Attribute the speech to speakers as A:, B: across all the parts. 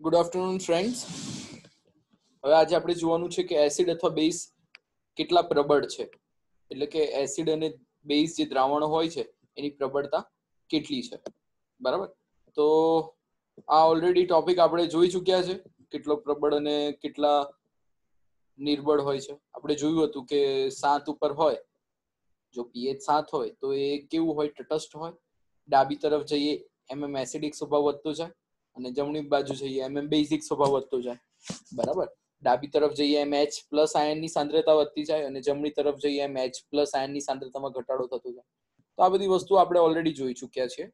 A: Good afternoon friends હવે આજે આપણે જોવાનું છે કે એસિડ અથવા બેઝ કેટલા પ્રબળ છે. એટલે કે એસિડ અને બેઝ જે દ્રાવણો હોય છે, એની પ્રબળતા કેટલી છે. બરાબર? તો આ ઓલરેડી ટોપિક આપણે જોઈ ચૂક્યા છે, કેટલો પ્રબળ અને કેટલા નિર્બળ હોય છે. આપણે જોયું હતું કે સાત ઉપર હોય, જો પીએચ સાત હોય તો એ કેવું હોય, તટસ્થ હોય. ડાબી તરફ જઈએ એમ એમ એસિડિક સ્વભાવ વધતો જાય. અને જમણી બાજુ જઈએ. એમ એમ બેઝિક સ્વભાવ વધતો જાય. બરાબર? ડાબી તરફ જઈએ, એમ એચ પ્લસ આયનની સાંદ્રતા વધતી જાય અને જમણી તરફ જઈએ, એમ એચ પ્લસ આયનની સાંદ્રતામાં ઘટાડો થતો જાય. તો આ બધી વસ્તુ આપણે ઓલરેડી જોઈ ચૂક્યા છીએ.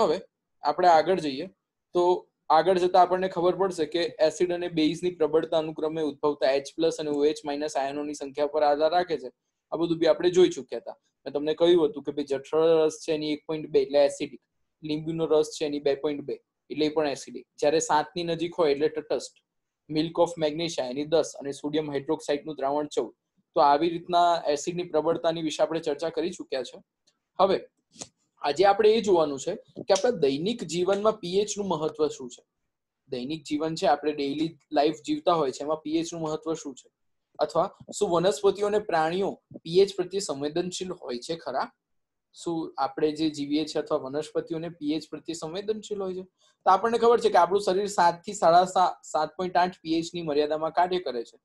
A: હવે આપણે આગળ જઈએ. તો આગળ જતા આપણને ખબર પડશે કે એસિડ અને બેઝની પ્રબળતા અનુક્રમે ઉદ્ભવતા એચ પ્લસ અને ઓએચ માઇનસ આયનોની સંખ્યા પર આધાર રાખે છે. આ બધું બી આપણે જોઈ ચૂક્યા હતા. મેં તમને કહ્યું હતું કે ભાઈ જઠર રસ છે એની એક પોઈન્ટ બે એટલે એસિડિક લીંબુનો રસ છે એની બે પોઈન્ટ બે. એટલે એ પણ એસિડિક જ્યારે સાતની નજીક હોય એટલે તટસ્થ. મિલ્ક ઓફ મેગ્નેશિયા એની દસ અને સોડિયમ હાઇડ્રોક્સાઇડનું દ્રાવણ ચૌદ. તો આવી રીતના એસિડની પ્રબળતાની વિશે આપણે ચર્ચા કરી ચૂક્યા છે. હવે, આજે આપણે એ જોવાનું છે કે આપણા દૈનિક જીવનમાં પીએચનું મહત્વ શું છે? દૈનિક જીવન છે, આપણે ડેઈલી લાઈફ જીવતા હોય છે, એમાં પીએચનું મહત્વ શું છે? અથવા શું વનસ્પતિઓ અને પ્રાણીઓ પીએચ પ્રત્યે સંવેદનશીલ હોય છે ખરા? શું આપણે જે જીવીએ છીએ અથવા વનસ્પતિઓને પીએચ પ્રત્યે સંવેદનશીલ હોય છે? તો આપણને ખબર છે કે આપણું શરીર સાતથી સાડા સાત પોઈન્ટ આઠ પીએચની મર્યાદામાં કાર્ય કરે છે.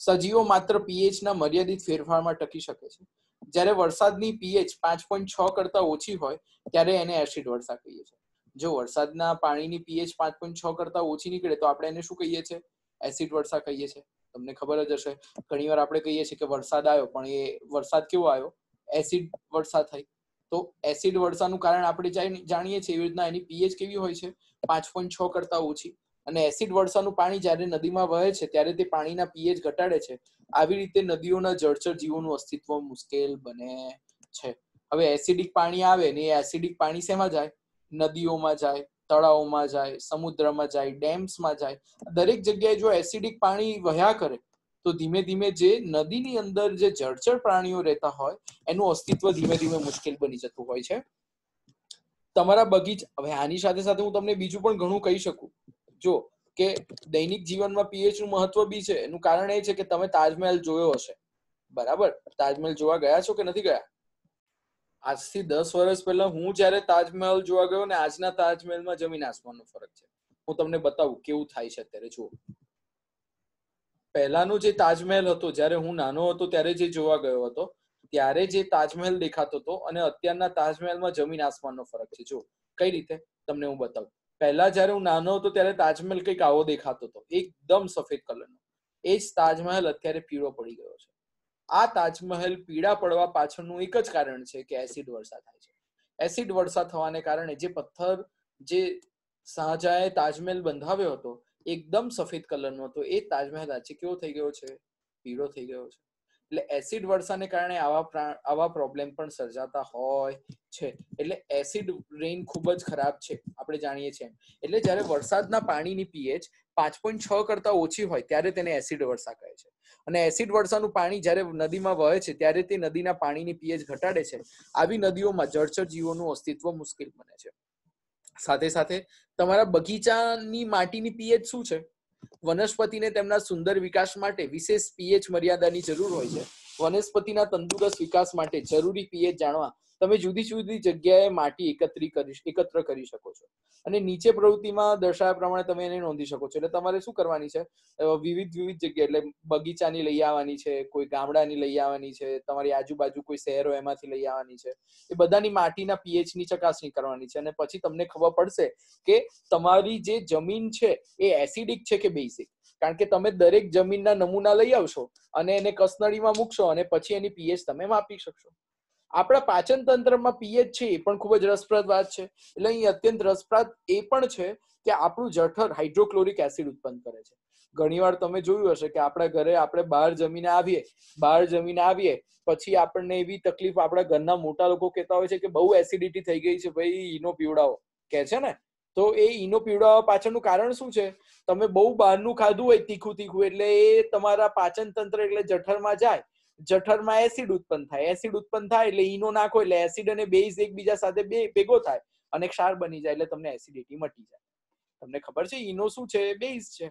A: સજીવો માત્ર પીએચ ના મર્યાદિત ફેરફારમાં ટકી શકે છે. જ્યારે વરસાદની પીએચ પાંચ પોઈન્ટ છ કરતા ઓછી હોય, ત્યારે એને એસિડ વર્ષા કહીએ છીએ. જો વરસાદના પાણીની પીએચ પાંચ પોઈન્ટ છ કરતા ઓછી નીકળે, તો આપણે એને શું કહીએ છીએ? એસિડ વર્ષા કહીએ છીએ. તમને ખબર જ હશે. ઘણીવાર આપણે કહીએ છીએ કે વરસાદ આવ્યો, પણ એ વરસાદ કેવો આવ્યો? એસિડ વરસાદ થઈ. તો એસિડ વર્ષાનું કારણ આપણે જાણીએ છીએ એવી રીતના એની પીએચ કેવી હોય છે? પાંચ પોઈન્ટ છ કરતા ઓછી. અને એસિડ વર્ષાનું પાણી જ્યારે નદીમાં વહે છે, ત્યારે તે પાણીના પીએચ ઘટાડે છે. આવી રીતે નદીઓના જળચર જીવોનું અસ્તિત્વ મુશ્કેલ બને છે. હવે એસિડિક પાણી આવે ને એ એસિડિક પાણી શેમાં જાય? નદીઓમાં જાય, તળાવોમાં જાય, સમુદ્રમાં જાય, ડેમ્સમાં જાય. દરેક જગ્યાએ જો એસિડિક પાણી વહ્યા કરે તો ધીમે ધીમે જે નદીની અંદર જે જળચર પ્રાણીઓ રહેતા હોય, એનું અસ્તિત્વ ધીમે ધીમે મુશ્કેલ બની જતું હોય છે. તમારા બગીચા, હવે આની સાથે સાથે હું તમને બીજું પણ ઘણું કહી શકું. જો કે દૈનિક જીવનમાં પીએચનું મહત્વ બી છે, એનું કારણ એ છે કે તમે તાજમહેલ જોયો હશે. બરાબર? તાજમહેલ જોવા ગયા છો કે નથી ગયા? આજથી દસ વર્ષ પહેલા હું જયારે તાજમહેલ જોવા ગયો ને, આજના તાજમહેલમાં જમીન આસમાનનો ફરક છે. હું તમને બતાવું કેવું થાય છે અત્યારે, જુઓ. પહેલાનો જે તાજમહેલ હતો, જ્યારે હું નાનો હતો, ત્યારે જે જોવા ગયો હતો, ત્યારે જે તાજમહેલ દેખાતો હતો અને અત્યારના તાજમહેલમાં જમીન આસમાનનો ફરક છે. જો કઈ રીતે? તમને હું બતાવું. પહેલા જ્યારે હું નાનો હતો, ત્યારે તાજમહેલ કંઈક આવો દેખાતો હતો. એકદમ સફેદ કલરનો. એ જ તાજમહેલ અત્યારે પીળો પડી ગયો છે. આ તાજમહેલ પીળા પડવા પાછળનું એક જ કારણ છે કે એસિડ વર્ષા થાય છે. એસિડ વર્ષા થવાને કારણે જે પથ્થર, જે શાહજહાએ તાજમહેલ બંધાવ્યો હતો એકદમ સફેદ કલરનો હતો. એ તાજમહેલ આજે કેવો થઈ ગયો છે? પીળો થઈ ગયો છે. એટલે એસિડ વર્ષાને કારણે આવા આવા પ્રોબ્લેમ પણ સર્જાતા હોય છે. એટલે એસિડ રેઇન ખૂબ જ ખરાબ છે, આપણે જાણીએ છીએ એટલે જ્યારે વરસાદના પાણીની પીએચ પાંચ પોઈન્ટ છ કરતા ઓછી હોય, ત્યારે તેને એસિડ વર્ષા કહે છે. અને એસિડ વર્ષાનું પાણી જ્યારે નદીમાં વહે છે, ત્યારે તે નદીના પાણીની પીએચ ઘટાડે છે. આવી નદીઓમાં જળચર જીવોનું અસ્તિત્વ મુશ્કેલ બને છે. સાથે સાથે તમારા બગીચાની માટીની પીએચ શું છે? વનસ્પતિને તેમના સુંદર વિકાસ માટે વિશેષ પીએચ મર્યાદાની જરૂર હોય છે. વનસ્પતિના તંદુરસ્ત વિકાસ માટે જરૂરી પીએચ જાણવા તમે જુદી જુદી જગ્યાએ માટી એકત્રી કરી એકત્ર કરી શકો છો. અને નીચે પ્રવૃત્તિમાં દર્શાવ્યા પ્રમાણે તમે એને નોંધી શકો છો. એટલે તમારે શું કરવાની છે? વિવિધ વિવિધ જગ્યા, એટલે બગીચાની લઈ આવવાની છે, કોઈ ગામડાની લઈ આવવાની છે, તમારી આજુબાજુ કોઈ શહેરો એમાંથી લઈ આવવાની છે. એ બધાની માટીના પીએચની ચકાસણી કરવાની છે. અને પછી તમને ખબર પડશે કે તમારી જે જમીન છે એ એસિડિક છે કે બેઝિક? કારણ કે તમે દરેક જમીનના નમૂના લઈ આવશો અને એને કસનળીમાં મૂકશો અને પછી એની પીએચ તમે માપી શકશો. આપણા પાચન તંત્રમાં પીએચ છે એ પણ ખૂબ જ રસપ્રદ વાત છે. એટલે અહીં અત્યંત રસપ્રદ એ પણ છે કે આપણું જઠર હાઇડ્રોક્લોરિક એસિડ ઉત્પન્ન કરે છે. ઘણીવાર તમે જોયું હશે કે આપણા ઘરે આપણે બહાર જમીને આવીએ, બહાર જમીને આવીએ, પછી આપણને એવી તકલીફ આપણા ઘરના મોટા લોકો કહેતા હોય છે કે બહુ એસિડિટી થઈ ગઈ છે, ભાઈ ઈનો પીવડાવો. કે છે ને? તો એ ઈનો પીવડાવવા પાછળનું કારણ શું છે? તમે બહુ બહારનું ખાધું હોય તીખું તીખું એટલે એ તમારા પાચન તંત્ર એટલે જઠરમાં જાય. જઠરમાં એસિડ ઉત્પન્ન થાય. એસિડ ઉત્પન્ન થાય એટલે ઈનો નાખો એટલે એસિડ અને બેઝ એકબીજા સાથે બે, ભેગો થાય અને ક્ષાર બની જાય એટલે તમને એસિડિટી મટી જાય. તમને ખબર છે ઈનો શું છે? બેઝ છે.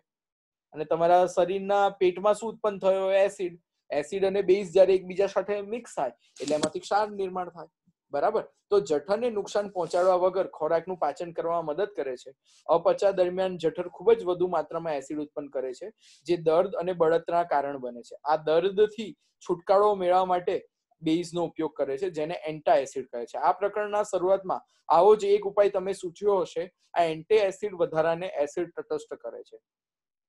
A: અને તમારા શરીરના પેટમાં શું ઉત્પન્ન થયો? એસિડ એસિડ અને બેઝ જ્યારે એકબીજા સાથે મિક્સ થાય એટલે એમાંથી ક્ષાર નિર્માણ થાય. બરાબર? તો જઠરને નુકસાન પહોંચાડવા વગર ખોરાકનું પાચન કરવામાં મદદ કરે છે. અપચા દરમિયાન જઠર ખૂબ જ વધુ માત્રામાં એસિડ ઉત્પન્ન કરે છે, જે દર્દ અને બળતરા કારણ બને છે. આ દર્દથી છુટકારો મેળવવા માટે બેઝનો ઉપયોગ કરે છે, જેને એન્ટા એસિડ કહે છે. આ પ્રકરણના શરૂઆતમાં આવો જ એક ઉપાય તમે સૂચ્યો હશે, આ એન્ટી એસિડ વધારાને એસિડ તટસ્થ કરે છે.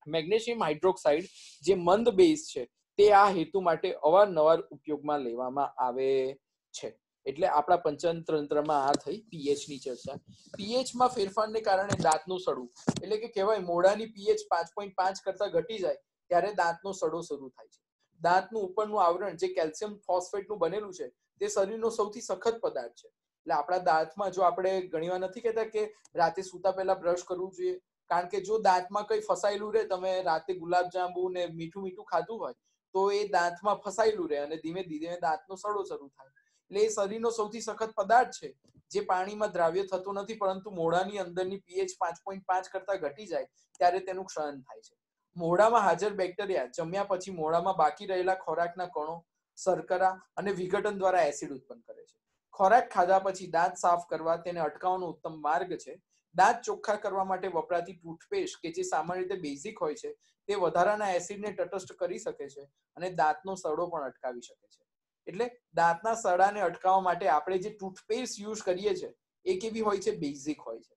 A: મેગ્નેશિયમ હાઇડ્રોક્સાઇડ જે મંદ બેઝ છે, તે આ હેતુ માટે અવારનવાર ઉપયોગમાં લેવામાં આવે છે. એટલે આપણા પંચન તંત્રમાં આ થઈ પીએચની ચર્ચા. પીએચમાં ફેરફારને કારણે દાંતનું સડવું એટલે કે કહેવાય મોઢાની પીએચ પાંચ પોઈન્ટ પાંચ કરતા ઘટી જાય ત્યારે દાંતનો સડો શરૂ થાય છે. દાંતનું ઉપરનું આવરણ જે કેલ્શિયમ ફોસ્ફેટનું બનેલું છે તે શરીરનો સૌથી સખત પદાર્થ છે. એટલે આપણા દાંતમાં જો આપણે ઘણીવાર નથી કહેતા કે રાતે સૂતા પહેલા બ્રશ કરવું જોઈએ. કારણ કે જો દાંતમાં કંઈ ફસાયેલું રહે, તમે રાતે ગુલાબ જાંબુ ને મીઠું મીઠું ખાધું હોય, તો એ દાંતમાં ફસાયેલું રહે અને ધીમે ધીમે દાંતનો સડો શરૂ થાય. એટલે એ શરીરનો સૌથી સખત પદાર્થ છે. જે પાણીમાં દ્રાવ્ય થતો નથી, પરંતુ મોઢાની અંદરની પીએચ પાંચ પોઈન્ટ પાંચ કરતા ઘટી જાય, ત્યારે તેનું ક્ષરણ થાય છે. મોઢામાં હાજર બેક્ટેરિયા જમ્યા પછી મોઢામાં બાકી રહેલા ખોરાકના કણો, શર્કરા અને વિઘટન દ્વારા એસિડ ઉત્પન્ન કરે છે. ખોરાક ખાધા પછી દાંત સાફ કરવા તેને અટકાવવાનો ઉત્તમ માર્ગ છે. દાંત ચોખ્ખા કરવા માટે વપરાતી ટૂથપેસ્ટ કે જે સામાન્ય રીતે બેઝિક હોય છે, તે વધારાના એસિડને તટસ્થ કરી શકે છે અને દાંતનો સડો પણ અટકાવી શકે છે. એટલે દાંતના સડાને અટકાવવા માટે આપણે જે ટૂથપેસ્ટ યુઝ કરીએ છીએ, એ કેવી હોય છે? બેઝિક હોય છે.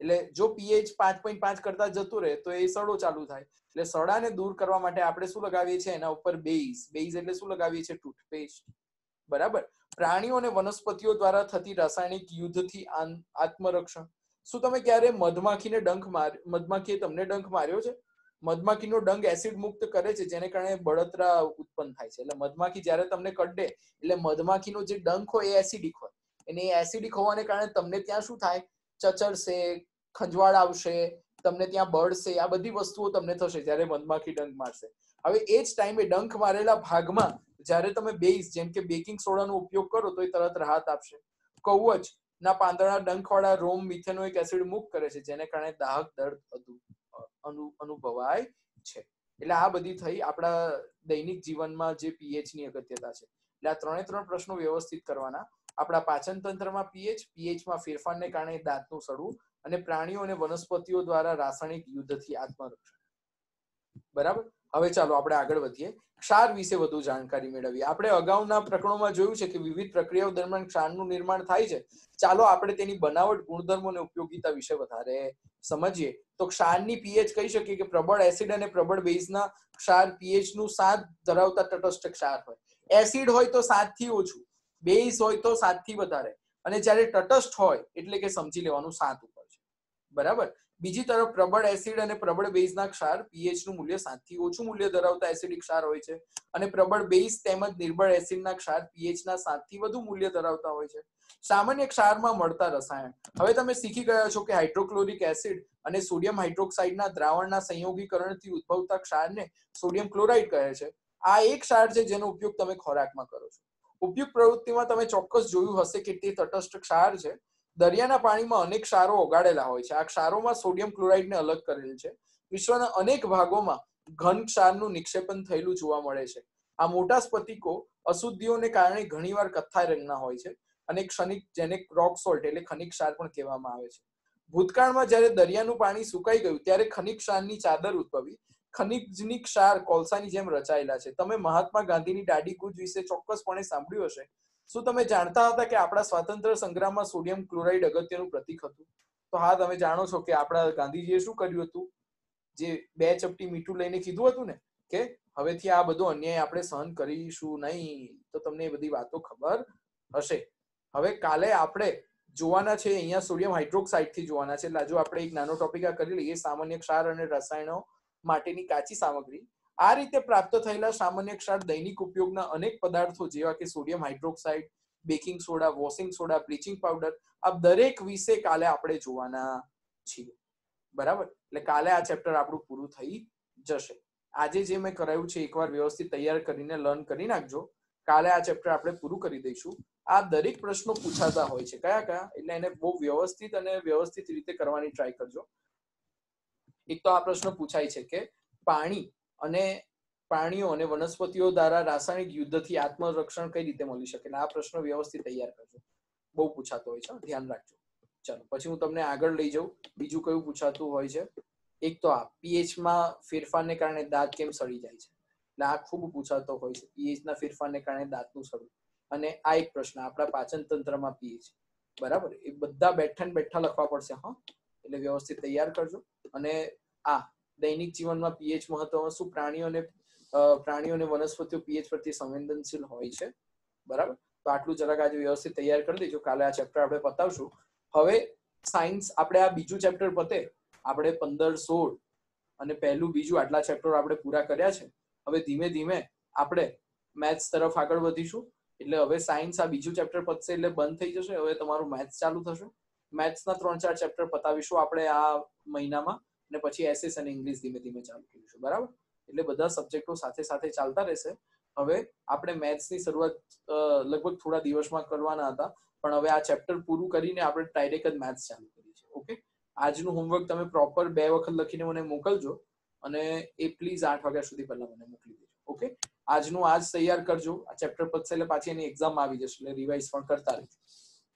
A: એટલે જો પીએચ પાંચ પોઈન્ટ પાંચ કરતા જતું રહે, તો એ સડો ચાલુ થાય. એટલે સડાને દૂર કરવા માટે આપણે શું લગાવીએ છીએ? એના ઉપર બેઝ બેઝ એટલે શું લગાવીએ છીએ? ટૂથપેસ્ટ બરાબર? પ્રાણીઓ અને વનસ્પતિઓ દ્વારા થતી રાસાયણિક યુદ્ધથી આત્મરક્ષણ. શું તમે ક્યારે મધમાખીને ડંખ માર, મધમાખીએ તમને ડંખ માર્યો છે? મધમાખીનો ડંગ એસિડ મુક્ત કરે છે, જેને કારણે બળતરા ઉત્પન્ન થાય છે. એટલે મધમાખી જ્યારે તમને કડે એટલે મધમાખીનો જે ડંખ હોય એ એસિડિક હોય. અને એ એસિડિક હોવાને કારણે તમને ત્યાં શું થાય? ચચરશે, ખંજવાળ આવશે, તમને ત્યાં બળશે, આ બધી વસ્તુઓ તમને થશે જ્યારે મધમાખી ડંખ મારશે. હવે એ જ ટાઈમે ડંખ મારેલા ભાગમાં જ્યારે તમે બેઝ જેમ કે બેકિંગ સોડાનો ઉપયોગ કરો, તો એ તરત રાહત આપશે. કવચ ના પાંદડા ડંખવાળા રોમ મિથેનોઇક એસિડ મુક્ત કરે છે, જેને કારણે દાહક દર્દ અનુભવાય છે. એટલે આ બધી થઈ આપણા દૈનિક જીવનમાં જે પીએચની અગત્યતા છે. એટલે આ ત્રણે ત્રણ પ્રશ્નો વ્યવસ્થિત કરવાના. આપણા પાચન તંત્રમાં પીએચ પીએચમાં ફેરફારને કારણે દાંતનું સડવું અને પ્રાણીઓ અને વનસ્પતિઓ દ્વારા રાસાયણિક યુદ્ધથી આત્મરક્ષણ. બરાબર? હવે ચાલો આપણે આગળ વધીએ. ક્ષાર વિશે વધુ જાણકારી મેળવીએ. આપણે અગાઉના પ્રકરણોમાં જોયું છે કે વિવિધ પ્રક્રિયાઓ દરમિયાન ક્ષારનું નિર્માણ થાય છે. ચાલો આપણે તેની બનાવટ ગુણધર્મો અને ઉપયોગિતા વિશે વધારે સમજીએ. તો ક્ષારની પીએચ કહી શકીએ કે પ્રબળ એસિડ અને પ્રબળ બેઝના ક્ષાર પીએચનું સાત ધરાવતા તટસ્થ ક્ષાર હોય. એસિડ હોય તો સાતથી ઓછું બેઝ હોય તો સાતથી વધારે. અને જ્યારે તટસ્થ હોય, એટલે કે સમજી લેવાનું સાત ઉપર છે. બરાબર? બીજી તરફ પ્રબળ એસિડ અને પ્રબળ બેઝના ક્ષાર પીએચનું મૂલ્ય સાતથી ઓછું મૂલ્ય ધરાવતા એસિડિક ક્ષાર હોય છે. અને પ્રબળ બેઝ તેમજ નિર્બળ એસિડના ક્ષાર પીએચ ના સાત વધુ મૂલ્ય ધરાવતા હોય છે. સામાન્ય ક્ષારમાં મળતા રસાયણ. હવે તમે શીખી ગયા છો કે હાઇડ્રોક્લોરિક એસિડ અને સોડિયમ હાઇડ્રોક્સાઇડના દ્રાવણના સંયોગીકરણથી ઉદ્ભવતા ક્ષારને સોડિયમ ક્લોરાઇડ કહે છે. આ એક ક્ષાર છે જેનો ઉપયોગ તમે ખોરાકમાં કરો છો. ઉપયોગ પ્રવૃત્તિમાં તમે ચોક્કસ જોયું હશે કે તે તટસ્થ ક્ષાર છે. દરિયાના પાણીમાં અનેક ક્ષારો ઓગાળેલા હોય છે. આ ક્ષારોમાં સોડિયમ ક્લોરાઇડને અલગ કરેલ છે. વિશ્વના અનેક ભાગોમાં ઘન ક્ષારનું નિક્ષેપન થયેલું જોવા મળે છે. આ મોટા સ્ફટિકો અશુદ્ધિઓને કારણે ઘણીવાર કથ્થાઈ રંગના હોય છે અને ક્ષણિક જેને રોક સોલ્ટ એટલે ખનિક ક્ષાર પણ કહેવામાં આવે છે. ભૂતકાળમાં જ્યારે દરિયાનું પાણી સુકાઈ ગયું ત્યારે ખનિક ક્ષારની ચાદર ઉદ્ભવી. ખનિજની ક્ષાર કોલસાની જેમ રચાયેલા છે. તમે મહાત્મા ગાંધીની દાડી કૂચ વિશે ચોક્કસપણે સાંભળ્યું હશે. શું તમે જાણતા હતા કે આપણા સ્વાતંત્ર્ય સંગ્રામમાં સોડિયમ ક્લોરાઇડ અગત્યનું પ્રતીક હતું? તો હા, તમે જાણો છો કે આપણા ગાંધીજીએ શું કર્યું હતું? જે બે ચપટી મીઠું લઈને કીધું હતું ને કે હવેથી આ બધો અન્યાય આપણે સહન કરીશું નહીં, તો તમને એ બધી વાતો ખબર હશે. હવે કાલે આપણે જોવાના છે, અહીંયા સોડિયમ હાઇડ્રોક્સાઇડથી જોવાના છે. એટલે જો આપણે એક નાનો ટોપિક આ કરી લઈએ, સામાન્ય ક્ષાર અને રસાયણો માટેની કાચી સામગ્રી. આ રીતે પ્રાપ્ત થયેલા સામાન્ય ક્ષાર દૈનિક ઉપયોગના અનેક પદાર્થો જેવા કે sodium hydroxide, baking soda, washing soda, bleaching powder આ દરેક વિશે કાલે આપણે જોવાના છીએ. બરાબર? એટલે કાલે આ ચેપ્ટર આપણું પૂરું થઈ જશે. આજે જે મેં કરાયું છે, એકવાર વ્યવસ્થિત તૈયાર કરીને લર્ન કરી નાખજો. કાલે આ ચેપ્ટર આપણે પૂરું કરી દઈશું. આ દરેક પ્રશ્નો પૂછાતા હોય છે. કયા કયા? એટલે એને બહુ વ્યવસ્થિત અને વ્યવસ્થિત રીતે કરવાની ટ્રાય કરજો. એક તો આ પ્રશ્ન પૂછાય છે કે પાણી અને પ્રાણીઓ અને વનસ્પતિઓ દ્વારા રાસાયણિક યુદ્ધથી આત્મરક્ષણ કઈ રીતે મળી શકે? આ પ્રશ્ન વ્યવસ્થિત તૈયાર કરજો. બહુ પૂછાતો હોય છે. ધ્યાન રાખજો. ચાલો, પછી હું તમને આગળ લઈ જાઉં. બીજું કયું પૂછાતું હોય છે? એક તો આ પીએચમાં ફેરફારને કારણે દાંત કેમ સડી જાય છે? એટલે આ ખૂબ પૂછાતો હોય છે. પીએચના ફેરફારને કારણે દાંતનું સડવું અને આ એક પ્રશ્ન, આપણા પાચન તંત્રમાં પીએચ બરાબર? એ બધા બેઠા બેઠા લખવા પડશે, હા? એટલે વ્યવસ્થિત તૈયાર કરજો. અને આ દૈનિક જીવનમાં પીએચ મહત્વ શું પ્રાણીઓને પ્રાણીઓને વનસ્પતિઓ પીએચ પ્રત્યે સંવેદનશીલ હોય છે? બરાબર? તો આટલું જરાક આજે વ્યવસ્થિત તૈયાર કરી દેજો. કાલે આ ચેપ્ટર આપણે પતાવશું. હવે સાયન્સ આપણે આ બીજું ચેપ્ટર પતે. આપણે પંદર સોળ અને પહેલું બીજું આટલા ચેપ્ટર આપણે પૂરા કર્યા છે. હવે ધીમે ધીમે આપણે મેથ્સ તરફ આગળ વધીશું. એટલે હવે સાયન્સ આ બીજું ચેપ્ટર પતશે એટલે બંધ થઈ જશે. હવે તમારું મેથ્સ ચાલુ થશે. મેથ્સના ત્રણ ચાર ચેપ્ટર પતાવીશું આપણે આ મહિનામાં. અને પછી એસએસ અને ઇંગ્લિશ ધીમે ધીમે ચાલુ કરીશું, બરાબર? એટલે બધા સબ્જેક્ટો સાથે સાથે ચાલતા રહેશે. હવે આપણે મેથ્સની શરૂઆત લગભગ થોડા દિવસમાં કરવાના હતા, પણ હવે આ ચેપ્ટર પૂરું કરીને આપણે ડાયરેક્ટ જ મેથ્સ ચાલુ કરી છે ઓકે આજનું હોમવર્ક તમે પ્રોપર બે વખત લખીને મને મોકલજો અને એ પ્લીઝ આઠ વાગ્યા સુધી પહેલા મને મોકલી દેજો ઓકે આજનું આજ તૈયાર કરજો, આ ચેપ્ટર પતશે એટલે પાછી એની એક્ઝામ આવી જશે, એટલે રિવાઇઝ પણ કરતા રહેજો.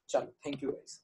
A: ચાલો થેન્ક યુ ગાઈઝ